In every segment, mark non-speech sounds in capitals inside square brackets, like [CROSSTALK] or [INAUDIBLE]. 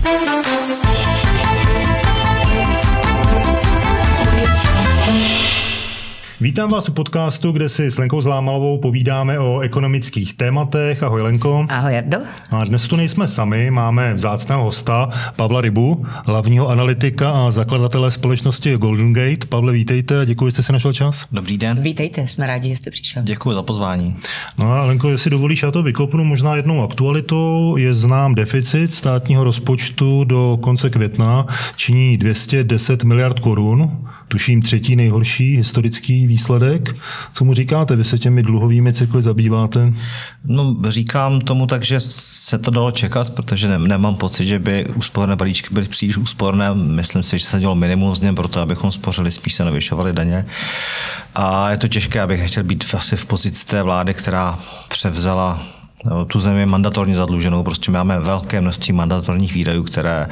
Thank you. Vítám vás u podcastu, kde si s Lenkou Zlámalovou povídáme o ekonomických tématech. Ahoj Lenko. Ahoj Jardo. A dnes tu nejsme sami, máme vzácného hosta Pavla Rybu, hlavního analytika a zakladatele společnosti Golden Gate. Pavle, vítejte a děkuji, že jste si našel čas. Dobrý den. Vítejte, jsme rádi, že jste přišel. Děkuji za pozvání. No a Lenko, jestli dovolíš, já to vykopnu možná jednou aktualitou. Je znám deficit státního rozpočtu do konce května, činí 210 miliard korun tuším třetí nejhorší historický výsledek. Co mu říkáte? Vy se těmi dluhovými cykly zabýváte? No, říkám tomu tak, že se to dalo čekat, protože ne, nemám pocit, že by úsporné balíčky byly příliš úsporné. Myslím si, že se dělo minimum z něm proto, abychom spořili, spíš se navyšovali daně. A je to těžké, abych nechtěl být asi v pozici té vlády, která převzala tu zemi mandatorně zadluženou. Prostě máme velké množství mandatorních výdajů, které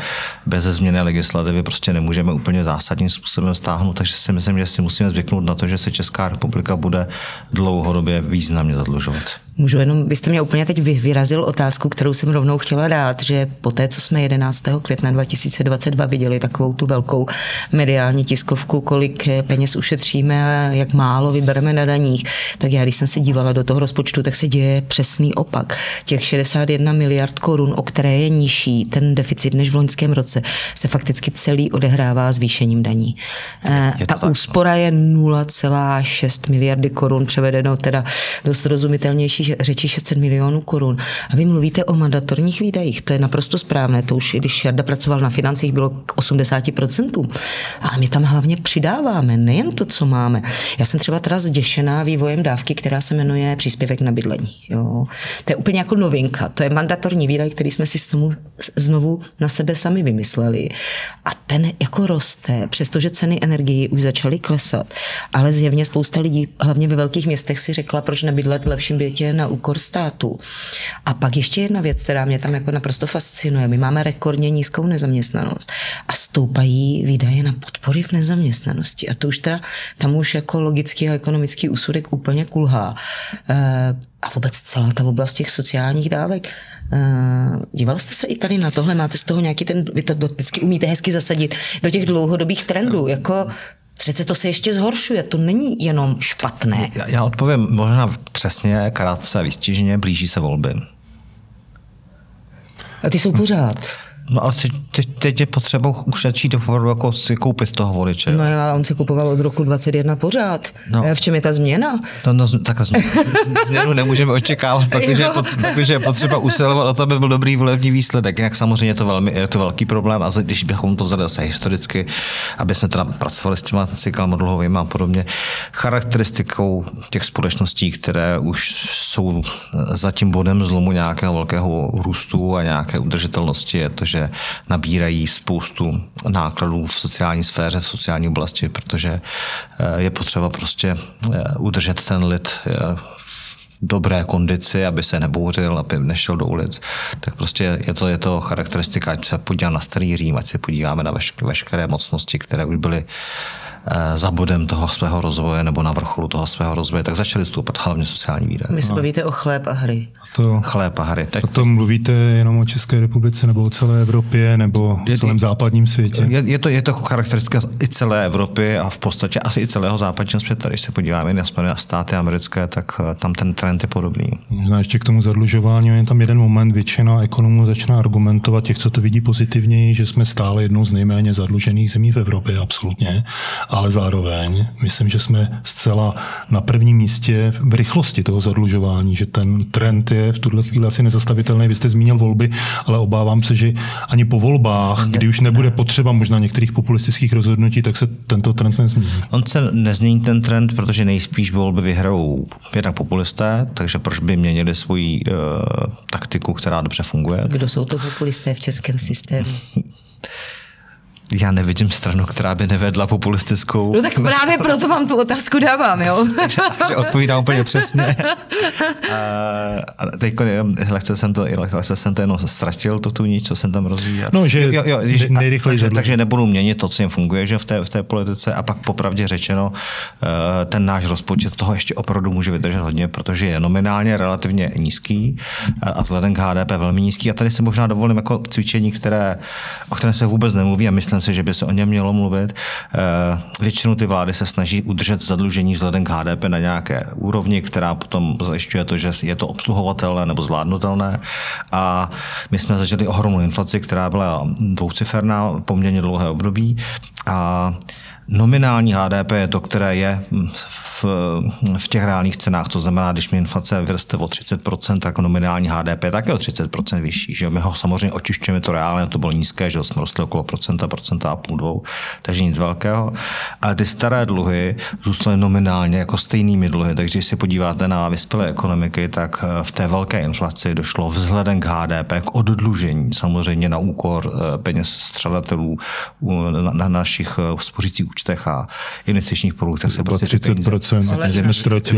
bez změny legislativy prostě nemůžeme úplně zásadním způsobem stáhnout, takže si myslím, že si musíme zvyknout na to, že se Česká republika bude dlouhodobě významně zadlužovat. Můžu jenom, byste mě úplně teď vyrazil otázku, kterou jsem rovnou chtěla dát, že po té, co jsme 11. května 2022 viděli takovou tu velkou mediální tiskovku, kolik peněz ušetříme a jak málo vybereme na daních, tak já, když jsem se dívala do toho rozpočtu, tak se děje přesný opak. Těch 61 miliard korun, o které je nižší ten deficit než v loňském roce, se fakticky celý odehrává zvýšením daní. Je Ta tak, no. úspora je 0,6 miliardy korun, převedeno teda dost rozumitelnější řeči 600 milionů korun. A vy mluvíte o mandatorních výdajích, to je naprosto správné. To už, když Jarda pracoval na financích, bylo k 80%. Ale my tam hlavně přidáváme, nejen to, co máme. Já jsem třeba teda zděšená vývojem dávky, která se jmenuje příspěvek na bydlení. Jo. To je úplně jako novinka. To je mandatorní výdaj, který jsme si znovu, znovu na sebe sami vymysleli. A ten jako roste, přestože ceny energii už začaly klesat. Ale zjevně spousta lidí, hlavně ve velkých městech, si řekla, proč nebydlet v lepším bytě na úkor státu. A pak ještě jedna věc, která mě tam jako naprosto fascinuje. My máme rekordně nízkou nezaměstnanost a stoupají výdaje na podpory v nezaměstnanosti. A to už teda, tam už jako logický a ekonomický úsudek úplně kulhá. E, a vůbec celá ta oblast těch sociálních dávek. E, díval jste se i tady na tohle? Máte z toho nějaký ten, vy to vždycky umíte hezky zasadit do těch dlouhodobých trendů, jako Přece to se ještě zhoršuje, to není jenom špatné. Já, já odpovím možná přesně, krátce, výstižně, blíží se volby. A ty jsou pořád. No ale teď, teď je potřeba už začít opravdu jako si koupit toho voliče. No ale on se kupoval od roku 21 pořád. No. V čem je ta změna? No, no tak změnu nemůžeme očekávat, protože je, pot, protože je potřeba usilovat o to, aby byl dobrý volební výsledek. Jinak samozřejmě je to, velmi, je to velký problém a když bychom to vzali zase historicky, aby jsme teda pracovali s těma cyklama dlouhovými a podobně, charakteristikou těch společností, které už jsou za tím bodem zlomu nějakého velkého růstu a nějaké udržitelnosti, je to, že že nabírají spoustu nákladů v sociální sféře, v sociální oblasti, protože eh, je potřeba prostě eh, udržet ten lid eh, v dobré kondici, aby se nebouřil, aby nešel do ulic, tak prostě je to, je to charakteristika, ať se podívá na starý Řím, ať se podíváme na veškeré mocnosti, které už byly za bodem toho svého rozvoje nebo na vrcholu toho svého rozvoje, tak začaly stoupat hlavně sociální výdaje. My se bavíte o chléb a hry. A to, chléb a hry. Tak a to mluvíte jenom o České republice nebo o celé Evropě nebo o celém západním světě? Je, je, to, je to charakteristika i celé Evropy a v podstatě asi i celého západního světa. Když se podíváme na Spojené státy americké, tak eh, tam ten trend je podobný. Možná ještě k tomu zadlužování, je tam jeden moment, většina ekonomů začíná argumentovat, těch, co to vidí pozitivněji, že jsme stále jednou z nejméně zadlužených zemí v Evropě, absolutně ale zároveň myslím, že jsme zcela na prvním místě v rychlosti toho zadlužování, že ten trend je v tuhle chvíli asi nezastavitelný. Vy jste zmínil volby, ale obávám se, že ani po volbách, kdy už nebude potřeba možná některých populistických rozhodnutí, tak se tento trend nezmění. On se nezmění ten trend, protože nejspíš volby vyhrajou jednak populisté, takže proč by měnili svoji uh, taktiku, která dobře funguje. Kdo jsou to populisté v českém systému? [LAUGHS] já nevidím stranu, která by nevedla populistickou. No tak [LAUGHS] právě proto vám tu otázku dávám, jo. [LAUGHS] takže odpovídám úplně přesně. [LAUGHS] a teď lehce jsem to, lehce jsem to jenom ztratil, to tu nic, co jsem tam rozvíjel. No, že jo, jo, že, nejrychleji takže, takže, nebudu měnit to, co jim funguje, že v té, v té politice a pak popravdě řečeno, eh, ten náš rozpočet toho ještě opravdu může vydržet hodně, protože je nominálně relativně nízký a vzhledem k HDP velmi nízký. A tady se možná dovolím jako cvičení, které, o kterém se vůbec nemluví a myslím si, že by se o něm mělo mluvit. Eh, většinou ty vlády se snaží udržet zadlužení vzhledem k HDP na nějaké úrovni, která potom zajišťuje to, že je to obsluhovatelné nebo zvládnutelné. A my jsme zažili ohromnou inflaci, která byla dvouciferná poměrně dlouhé období. A Nominální HDP je to, které je v, v těch reálných cenách. To znamená, když mi inflace vyroste o 30%, tak nominální HDP je také o 30% vyšší. Že my ho samozřejmě očišťujeme to reálně, to bylo nízké, že jsme rostli okolo procenta, procenta a půl dvou, takže nic velkého. Ale ty staré dluhy zůstaly nominálně jako stejnými dluhy. Takže když se podíváte na vyspělé ekonomiky, tak eh, v té velké inflaci došlo vzhledem k HDP k oddlužení, samozřejmě na úkor eh, peněz střadatelů na, na našich eh, spořících účtech a investičních produktech se prostě 30% ale i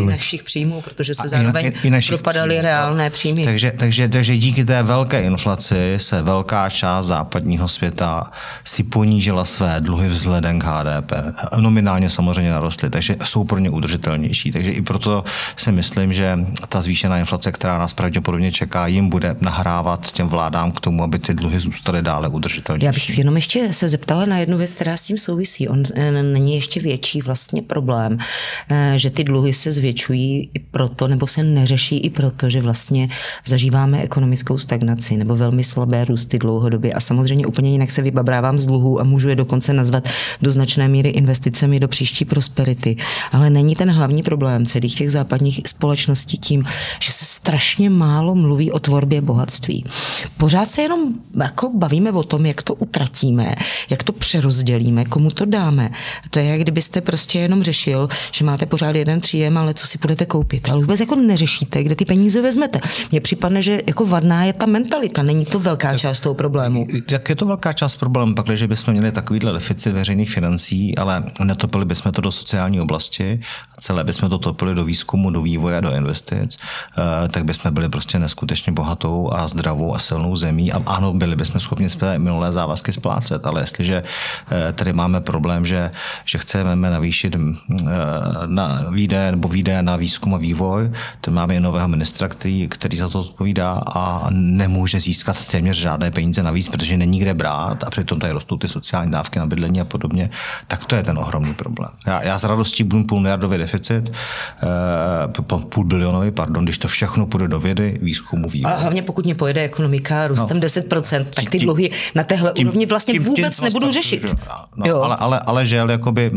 našich příjmů, protože se zároveň i, i propadaly příjmů, reálné příjmy. Takže, takže, takže díky té velké inflaci se velká část západního světa si ponížila své dluhy vzhledem k HDP. Nominálně samozřejmě narostly, takže jsou pro ně udržitelnější. Takže i proto si myslím, že ta zvýšená inflace, která nás pravděpodobně čeká, jim bude nahrávat těm vládám k tomu, aby ty dluhy zůstaly dále udržitelnější. Já bych jenom ještě se zeptala na jednu věc, která s tím souvisí. On eh, není ještě větší vlastně problém, eh, že ty dluhy se zvětšují i proto, nebo se neřeší i proto, že vlastně zažíváme ekonomickou stagnaci nebo velmi slabé růsty dlouhodobě a samozřejmě úplně jinak se vybabrávám z dluhů a můžu je dokonce nazvat do značné míry investicemi do příští prosperity. Ale není ten hlavní problém celých těch západních společností tím, že se strašně málo mluví o tvorbě bohatství. Pořád se jenom jako bavíme o tom, jak to utratíme, jak to přerozdělíme, komu to dáme. To je, jak kdybyste prostě jenom řešil, že máte pořád jeden příjem, ale co si budete koupit. Ale vůbec jako neřešíte, kde ty peníze vezmete. Mně připadne, že jako vadná je ta mentalita, není to velká část toho problému. Jak je to velká část problému, pak, že bychom měli takovýhle deficit veřejných financí, ale netopili bychom to do sociální oblasti, celé bychom to topili do výzkumu, do vývoje a do investic, eh, tak bychom byli prostě neskutečně bohatou a zdravou a silnou zemí. A ano, byli bychom schopni své minulé závazky splácet, ale jestliže eh, tady máme problém, že že chceme navýšit eh, na výdaje nebo výdaje na výzkum a vývoj. Ten máme i nového ministra, který, který za to odpovídá a nemůže získat téměř žádné peníze navíc, protože není kde brát a přitom tady rostou ty sociální dávky na bydlení a podobně. Tak to je ten ohromný problém. Já, já s radostí budu půl miliardový deficit, eh, půl bilionový, pardon, když to všechno půjde do vědy, výzkumu, vývoje. A hlavně pokud mě pojede ekonomika růstem no, 10%, tak ty dluhy na téhle tím, úrovni vlastně tím, vůbec tím, nebudu řešit. No, jo. Ale, ale, ale žel, jakoby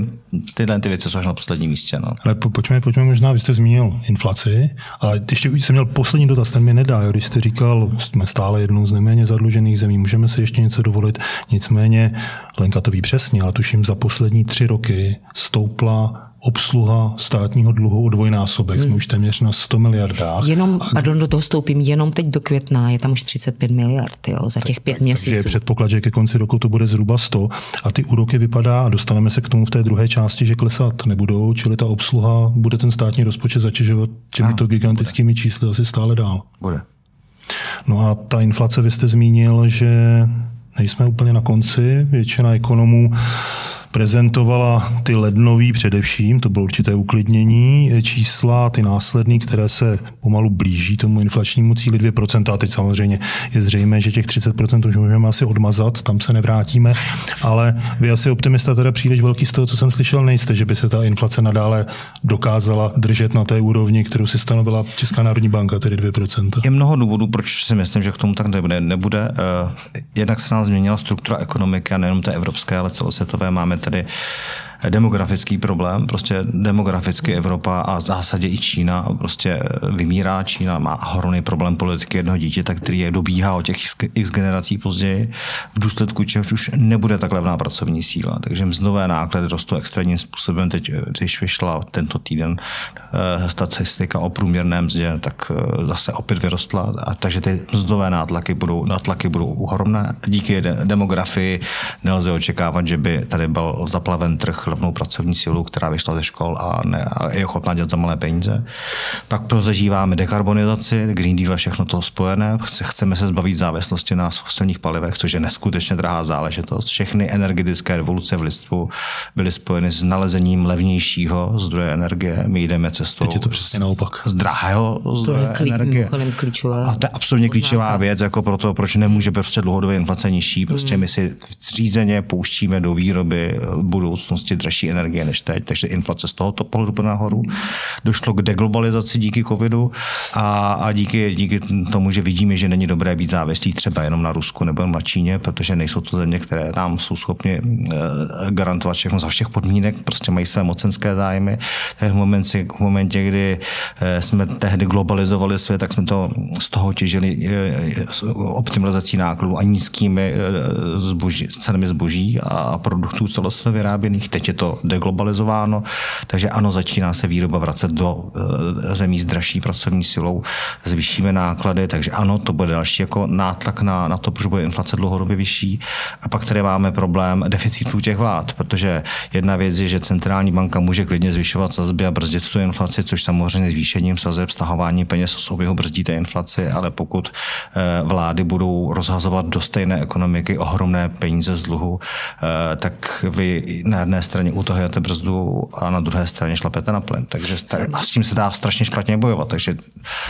tyhle ty věci jsou až na posledním místě. No. Ale po, pojďme, pojďme možná, vy jste zmínil inflaci, ale ještě jsem měl poslední dotaz, ten mi nedá, když jste říkal, jsme stále jednou z nejméně zadlužených zemí, můžeme si ještě něco dovolit, nicméně Lenka to ví přesně, ale tuším za poslední tři roky stoupla obsluha státního dluhu o dvojnásobek, hmm. jsme už téměř na 100 miliardách. Jenom, pardon, do toho stoupím, jenom teď do května je tam už 35 miliard jo, za těch pět tak, měsíců. Takže je předpoklad, že ke konci roku to bude zhruba 100 a ty úroky vypadá, a dostaneme se k tomu v té druhé části, že klesat nebudou, čili ta obsluha bude ten státní rozpočet zatěžovat těmito gigantickými bude. čísly asi stále dál. Bude. No a ta inflace, vy jste zmínil, že nejsme úplně na konci, většina ekonomů prezentovala ty lednový především, to bylo určité uklidnění, čísla, ty následní, které se pomalu blíží tomu inflačnímu cíli 2%, a teď samozřejmě je zřejmé, že těch 30% už můžeme asi odmazat, tam se nevrátíme, ale vy asi optimista teda příliš velký z toho, co jsem slyšel, nejste, že by se ta inflace nadále dokázala držet na té úrovni, kterou si stanovila Česká národní banka, tedy 2%. Je mnoho důvodů, proč si myslím, že k tomu tak nebude. nebude. Eh, jednak se nám změnila struktura ekonomiky a nejenom té evropské, ale celosvětové. Máme tedy demografický problém, prostě demograficky Evropa a v zásadě i Čína prostě vymírá. Čína má ohromný problém politiky jednoho dítěte, který je dobíhá o těch x generací později, v důsledku čehož už nebude tak levná pracovní síla. Takže mzdové náklady rostou extrémním způsobem. Teď, když vyšla tento týden eh, statistika o průměrném mzdě, tak eh, zase opět vyrostla. A takže ty mzdové nátlaky budou, nátlaky budou uhromné. Díky demografii nelze očekávat, že by tady byl zaplaven trh levnou pracovní sílu, která vyšla ze škol a, ne, a je ochotná dělat za malé peníze. Pak prozažíváme dekarbonizaci, Green Deal a všechno to spojené. Chceme se zbavit závislosti na fosilních palivech, což je neskutečně drahá záležitost. Všechny energetické revoluce v lidstvu byly spojeny s nalezením levnějšího zdroje energie. My jdeme cestou. Teď je to přesně naopak. Z drahého zdroje to je energie. Klíčová a to je absolutně klíčová věc, jako pro to, proč nemůže prostě dlouhodobě inflace nižší. Prostě my si zřízeně pouštíme do výroby budoucnosti dražší energie než teď, takže inflace z tohoto pohledu nahoru. Došlo k deglobalizaci díky covidu a, a díky, díky tomu, že vidíme, že není dobré být závislý třeba jenom na Rusku nebo na Číně, protože nejsou to země, které nám jsou schopni eh, garantovat všechno za všech podmínek, prostě mají své mocenské zájmy. Tak v momentě, v momentě, kdy eh, jsme tehdy globalizovali svět, tak jsme to z toho těžili eh, optimalizací nákladů a nízkými zboží, cenami zboží a produktů celosvětově vyráběných. Teď je to deglobalizováno, takže ano, začíná se výroba vracet do zemí s dražší pracovní silou, zvýšíme náklady, takže ano, to bude další jako nátlak na, na to, protože bude inflace dlouhodobě vyšší. A pak tady máme problém deficitů těch vlád, protože jedna věc je, že centrální banka může klidně zvyšovat sazby a brzdit tu inflaci, což samozřejmě zvýšením sazeb, stahování peněz z oběhu brzdí té inflaci, ale pokud eh, vlády budou rozhazovat do stejné ekonomiky ohromné peníze z dluhu, eh, tak vy na jedné straně utahujete brzdu a na druhé straně šlapete na plyn. Takže a s tím se dá strašně špatně bojovat. Takže...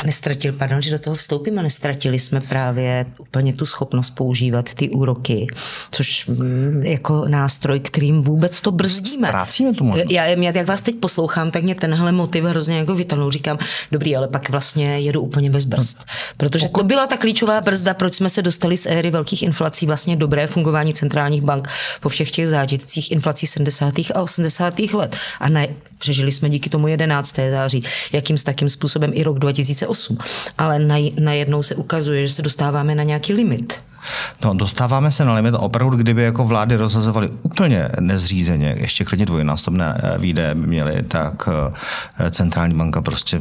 Nestratil, pardon, že do toho vstoupím, a nestratili jsme právě úplně tu schopnost používat ty úroky, což mm, jako nástroj, kterým vůbec to brzdíme. Ztrácíme tu možnost. Já, já, jak vás teď poslouchám, tak mě tenhle motiv hrozně jako vytanul. Říkám, dobrý, ale pak vlastně jedu úplně bez brzd. Protože to byla ta klíčová brzda, proč jsme se dostali z éry velkých inflací, vlastně dobré fungování centrálních bank po všech těch zážitcích inflací 70. a 80. let. A ne, přežili jsme díky tomu 11. září, jakým s takým způsobem i rok 2008. Ale najednou se ukazuje, že se dostáváme na nějaký limit. No, dostáváme se na limit. Opravdu, kdyby jako vlády rozhazovaly úplně nezřízeně, ještě klidně dvojnásobné eh, výdaje by měly, tak eh, centrální banka prostě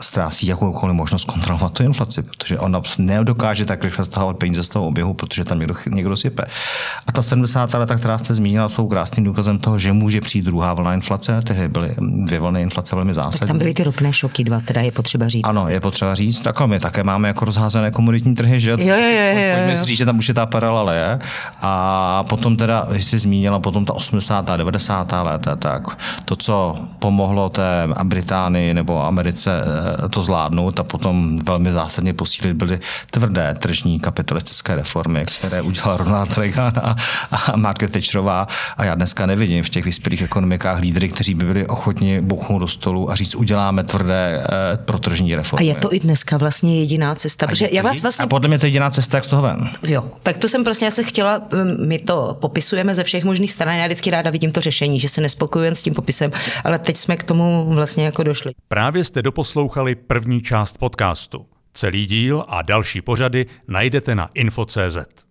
ztrácí jakoukoliv možnost kontrolovat tu inflaci, protože ona nedokáže tak rychle stahovat peníze z toho oběhu, protože tam někdo, někdo sype. A ta 70. leta, která jste zmínila, jsou krásným důkazem toho, že může přijít druhá vlna inflace. Tehdy byly dvě vlny inflace velmi zásadní. Tak tam byly ty ropné šoky dva, teda je potřeba říct. Ano, je potřeba říct. Tak my také máme jako rozházené komoditní trhy, že? Jo, jo, jo, jo, si že tam už je ta paralela je. A potom teda, když jsi zmínila potom ta 80. a 90. léta, tak to, co pomohlo té Británii nebo Americe eh, to zvládnout a potom velmi zásadně posílit, byly tvrdé tržní kapitalistické reformy, které udělal Ronald Reagan a, a Margaret Thatcherová. A já dneska nevidím v těch vyspělých ekonomikách lídry, kteří by byli ochotni bouchnout do stolu a říct, uděláme tvrdé eh, protržní reformy. A je to i dneska vlastně jediná cesta, protože já vás vlastně... A podle mě to je jediná cesta, jak z toho ven. Jo, tak to jsem prostě, já se chtěla, my to popisujeme ze všech možných stran, já vždycky ráda vidím to řešení, že se nespokojujem s tím popisem, ale teď jsme k tomu vlastně jako došli. Právě jste doposlouchali první část podcastu. Celý díl a další pořady najdete na info.cz.